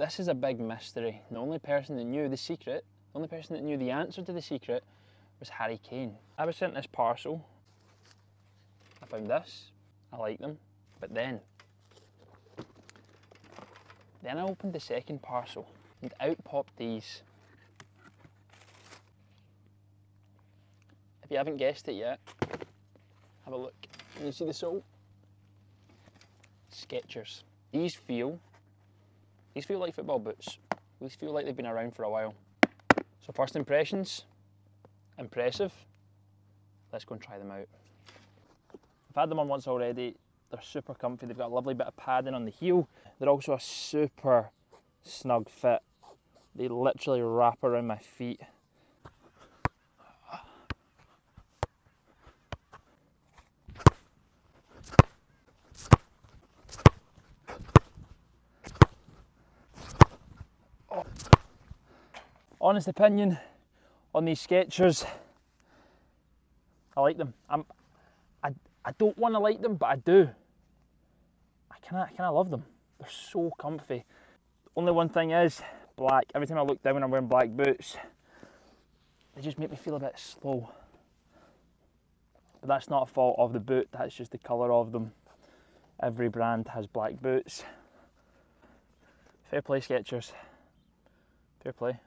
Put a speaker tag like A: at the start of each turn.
A: this is a big mystery. The only person that knew the secret, the only person that knew the answer to the secret was Harry Kane. I was sent this parcel. I found this. I like them. But then, then I opened the second parcel and out popped these. If you haven't guessed it yet, have a look. Can you see the sole? Skechers. These feel, these feel like football boots. These feel like they've been around for a while. So first impressions, impressive. Let's go and try them out. I've had them on once already. They're super comfy. They've got a lovely bit of padding on the heel. They're also a super snug fit. They literally wrap around my feet. Honest opinion on these Skechers, I like them. I'm, I, I don't want to like them, but I do. I kind of, I kind of love them. They're so comfy. Only one thing is black. Every time I look down when I'm wearing black boots, they just make me feel a bit slow. But that's not a fault of the boot. That's just the colour of them. Every brand has black boots. Fair play, Skechers. Fair play.